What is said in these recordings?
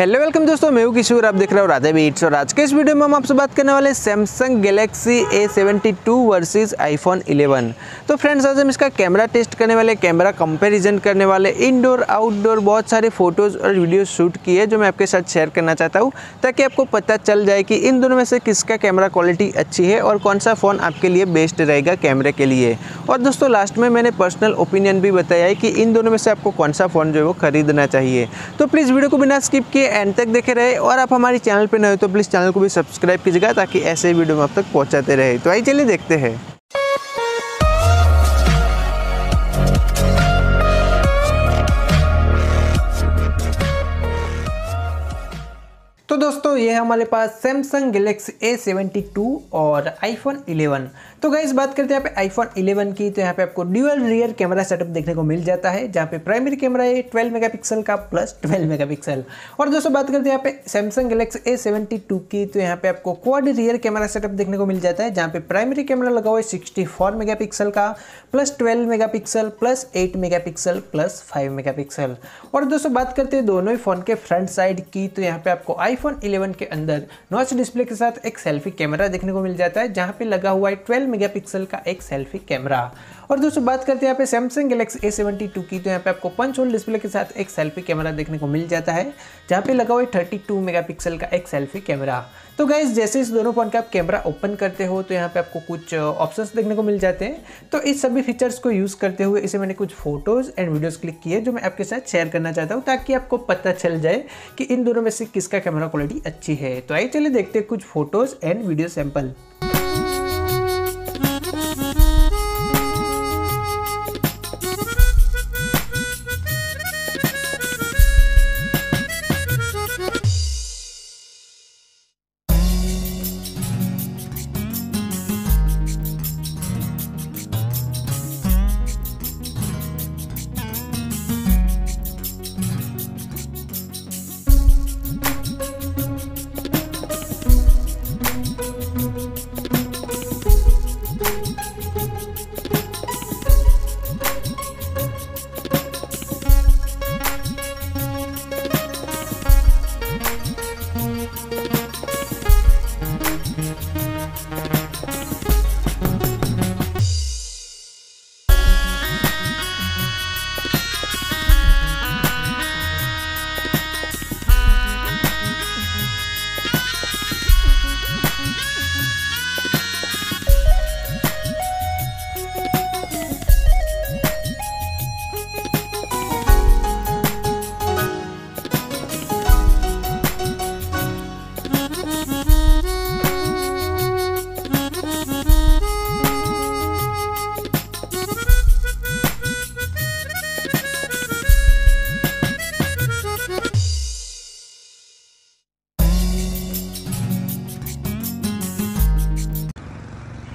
Hello welcome दोस्तों, मैं हूँ किशोर, आप देख रहे हो राधा बीट्स और आज के इस वीडियो में हम आपसे बात करने वाले Samsung Galaxy A seventy two versus iPhone 11 तो फ्रेंड्स आज हम इसका कैमरा टेस्ट करने वाले कैमरा कंपैरिजन करने वाले इंडोर आउटडोर बहुत सारे फ़ोटोज़ और वीडियो शूट किए जो मैं आपके साथ शेयर करना चाहता हूँ, ताकि आपको पता चल जाए कि इन दोनों में से किसका कैमरा क्वालिटी अच्छी है और कौन सा फ़ोन आपके लिए बेस्ट रहेगा कैमरे के लिए। और दोस्तों लास्ट में मैंने पर्सनल ओपिनियन भी बताया है कि इन दोनों में से आपको कौन सा फ़ोन जो है वो खरीदना चाहिए। तो प्लीज़ वीडियो को बिना स्किप किए एंड तक देखे रहे। और आप हमारे चैनल पर नए हो तो प्लीज़ चैनल को भी सब्सक्राइब कीजिएगा ताकि ऐसे वीडियो में आप तक पहुँचाते रहे। तो आइए चलिए देखते हैं। तो दोस्तों, ये है हमारे पास Samsung Galaxy A seventy two और आईफोन 11 तो गाइस बात करते हैं यहाँ पे आईफोन 11 की। तो यहाँ पे आपको ड्यूअल रियर कैमरा सेटअप देखने को मिल जाता है, जहाँ पे प्राइमरी कैमरा है 12 मेगापिक्सल का प्लस 12 मेगापिक्सल और दोस्तों, बात करते हैं यहाँ पे Samsung Galaxy A seventy two की। तो यहाँ पे आपको क्वाड रियर कैमरा सेटअप देखने को मिल जाता है, जहाँ पे प्राइमरी कैमरा लगा हुआ है सिक्सटी मेगापिक्सल का plus twelve megapixel plus eight megapixel plus five megapixel और दोस्तों, बात करते हैं दोनों ही फ़ोन के फ्रंट साइड की। तो यहाँ पे आपको आईफोन 11 के अंदर। नॉच डिस्प्ले के साथ एक सेल्फी कैमरा देखने को मिल जाता है, जहाँ पे लगा हुआ है 12 मेगापिक्सल का एक सेल्फी कैमरा और दोस्तों, बात करते हैं यहाँ पे Samsung Galaxy A seventy two की। तो यहाँ पे आपको पंच होल डिस्प्ले के साथ एक सेल्फी कैमरा देखने को मिल जाता है, जहाँ पे लगा हुआ है थर्टी टू मेगापिक्सल का एक सेल्फी कैमरा तो गाइज़ जैसे इस दोनों फ़ोन का आप कैमरा ओपन करते हो तो यहाँ पे आपको कुछ ऑप्शन देखने को मिल जाते हैं। तो इस सभी फीचर्स को यूज़ करते हुए इसे मैंने कुछ फ़ोटोज़ एंड वीडियोस क्लिक किए, जो मैं आपके साथ शेयर करना चाहता हूँ, ताकि आपको पता चल जाए कि इन दोनों में से किसका कैमरा क्वालिटी अच्छी है। तो आइए चलिए देखते हैं कुछ फ़ोटोज़ एंड वीडियो सैंपल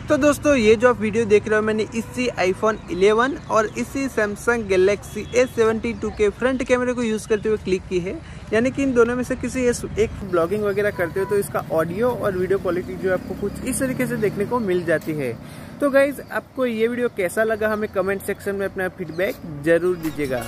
तो दोस्तों, ये जो आप वीडियो देख रहे हो, मैंने इसी आईफोन 11 और इसी सैमसंग गैलेक्सी A72 के फ्रंट कैमरे को यूज़ करते हुए क्लिक की है। यानी कि इन दोनों में से किसी एक ब्लॉगिंग वगैरह करते हो तो इसका ऑडियो और वीडियो क्वालिटी जो आपको कुछ इस तरीके से देखने को मिल जाती है। तो गाइज़ आपको ये वीडियो कैसा लगा, हमें कमेंट सेक्शन में अपना फीडबैक ज़रूर दीजिएगा।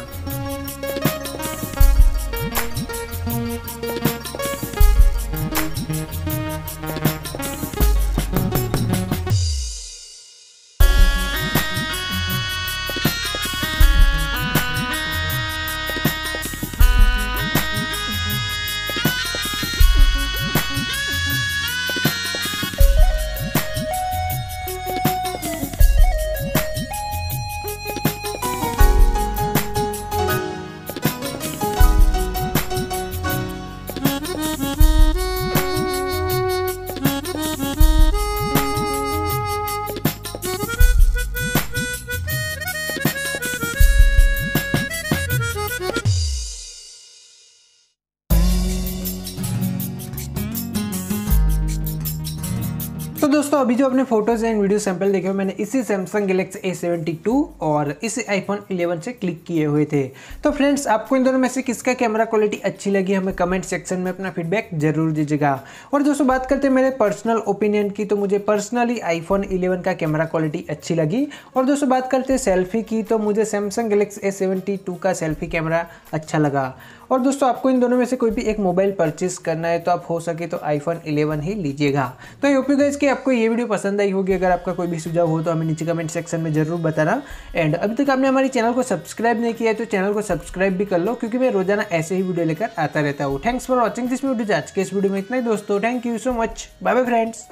तो दोस्तों, अभी जो अपने फ़ोटोज़ एंड वीडियो सैंपल देखे मैंने इसी Samsung Galaxy A seventy two और इसी आईफोन 11 से क्लिक किए हुए थे। तो फ्रेंड्स आपको इन दोनों में से किसका कैमरा क्वालिटी अच्छी लगी, हमें कमेंट सेक्शन में अपना फीडबैक ज़रूर दीजिएगा। और दोस्तों, बात करते हैं मेरे पर्सनल ओपिनियन की तो मुझे पर्सनली आईफोन 11 का कैमरा क्वालिटी अच्छी लगी। और दोस्तों, बात करते हैं सेल्फी की तो मुझे सैमसंग गैलेक्सी ए का सेल्फी कैमरा अच्छा लगा। और दोस्तों, आपको इन दोनों में से कोई भी एक मोबाइल परचेस करना है तो आप हो सके तो आईफोन 11 ही लीजिएगा। तो आई गाइस कि आपको ये वीडियो पसंद आई होगी। अगर आपका कोई भी सुझाव हो तो हमें नीचे कमेंट सेक्शन में ज़रूर बताना। एंड अभी तक आपने हमारे चैनल को सब्सक्राइब नहीं किया है तो चैनल को सब्सक्राइब भी कर लो, क्योंकि मैं रोज़ाना ऐसे ही वीडियो लेकर आता रहता हूँ। Thanks for watching this video आज के इस वीडियो में इतना ही, दोस्तों। Thank you so much bye bye friends